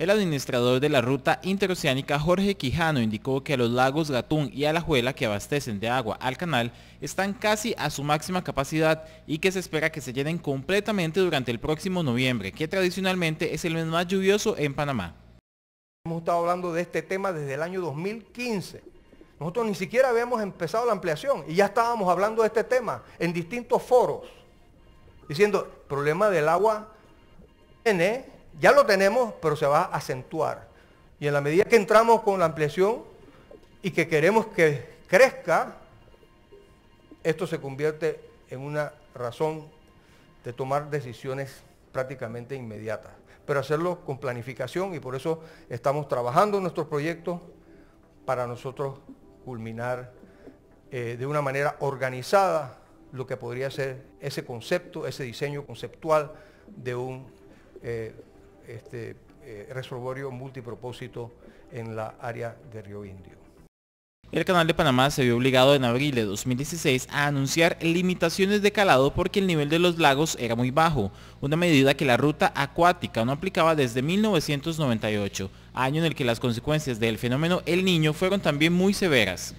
El administrador de la ruta interoceánica Jorge Quijano indicó que los lagos Gatún y Alajuela que abastecen de agua al canal están casi a su máxima capacidad y que se espera que se llenen completamente durante el próximo noviembre, que tradicionalmente es el mes más lluvioso en Panamá. Hemos estado hablando de este tema desde el año 2015. Nosotros ni siquiera habíamos empezado la ampliación y ya estábamos hablando de este tema en distintos foros, diciendo, problema del agua viene ya lo tenemos, pero se va a acentuar. Y en la medida que entramos con la ampliación y que queremos que crezca, esto se convierte en una razón de tomar decisiones prácticamente inmediatas, pero hacerlo con planificación y por eso estamos trabajando nuestros proyectos para nosotros culminar eh, de una manera organizada lo que podría ser ese concepto, ese diseño conceptual de un eh, este eh, multipropósito en la área de Río Indio. El Canal de Panamá se vio obligado en abril de 2016 a anunciar limitaciones de calado porque el nivel de los lagos era muy bajo, una medida que la ruta acuática no aplicaba desde 1998, año en el que las consecuencias del fenómeno El Niño fueron también muy severas.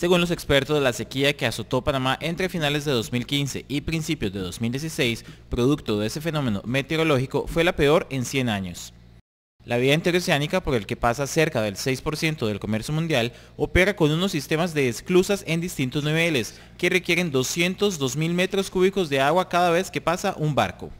Según los expertos, la sequía que azotó Panamá entre finales de 2015 y principios de 2016, producto de ese fenómeno meteorológico, fue la peor en 100 años. La vía interoceánica, por el que pasa cerca del 6% del comercio mundial, opera con unos sistemas de esclusas en distintos niveles, que requieren 202.000 metros cúbicos de agua cada vez que pasa un barco.